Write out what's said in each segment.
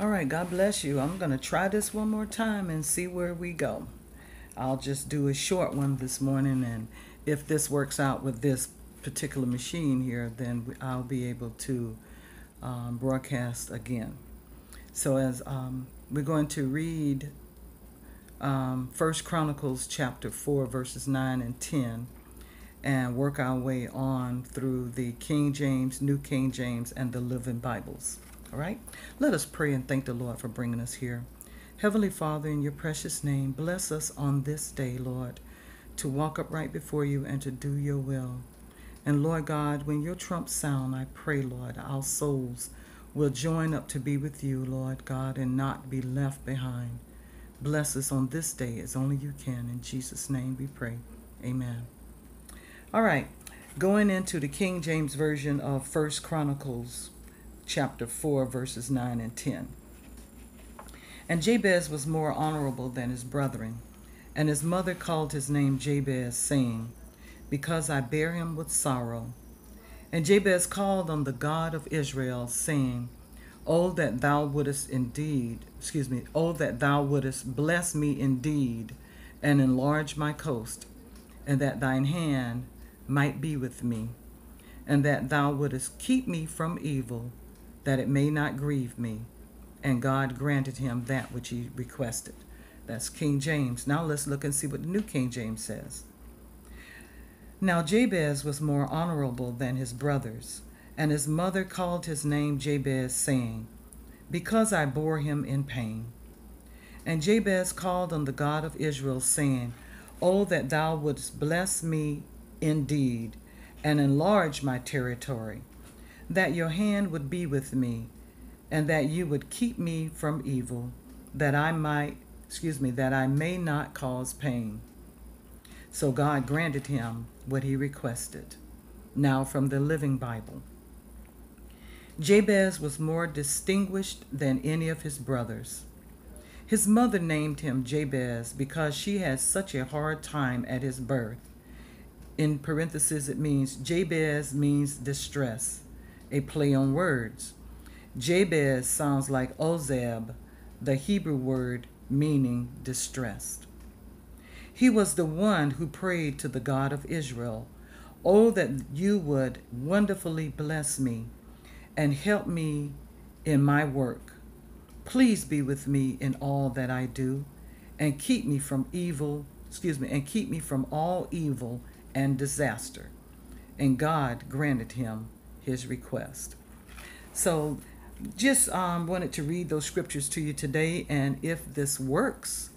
All right, God bless you. I'm going to try this one more time and see where we go. I'll just do a short one this morning, and if this works out with this particular machine here, then I'll be able to um, broadcast again. So as um, we're going to read um, First Chronicles chapter 4, verses 9 and 10, and work our way on through the King James, New King James, and the Living Bibles. All right? Let us pray and thank the Lord for bringing us here. Heavenly Father, in your precious name, bless us on this day, Lord, to walk upright before you and to do your will. And Lord God, when your trumps sound, I pray, Lord, our souls will join up to be with you, Lord God, and not be left behind. Bless us on this day as only you can. In Jesus' name we pray. Amen. All right, going into the King James Version of First Chronicles chapter 4, verses 9 and 10. And Jabez was more honorable than his brethren, and his mother called his name Jabez, saying, Because I bear him with sorrow. And Jabez called on the God of Israel, saying, Oh, that thou wouldest indeed, excuse me, oh, that thou wouldest bless me indeed, and enlarge my coast, and that thine hand might be with me, and that thou wouldest keep me from evil, that it may not grieve me. And God granted him that which he requested. That's King James. Now let's look and see what the New King James says. Now Jabez was more honorable than his brothers, and his mother called his name Jabez, saying, Because I bore him in pain. And Jabez called on the God of Israel, saying, Oh, that thou wouldst bless me indeed, and enlarge my territory, that your hand would be with me, and that you would keep me from evil, that I might, excuse me, that I may not cause pain. So God granted him what he requested. Now from the Living Bible. Jabez was more distinguished than any of his brothers. His mother named him Jabez because she had such a hard time at his birth. In parentheses, it means Jabez means distress, a play on words. Jabez sounds like Ozeb, the Hebrew word meaning distressed. He was the one who prayed to the God of Israel, Oh, that you would wonderfully bless me and help me in my work. Please be with me in all that I do and keep me from evil, excuse me, and keep me from all evil and disaster. And God granted him his request. So, just um, wanted to read those scriptures to you today, and if this works,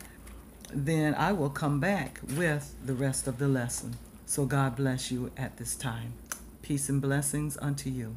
then I will come back with the rest of the lesson. So, God bless you at this time. Peace and blessings unto you.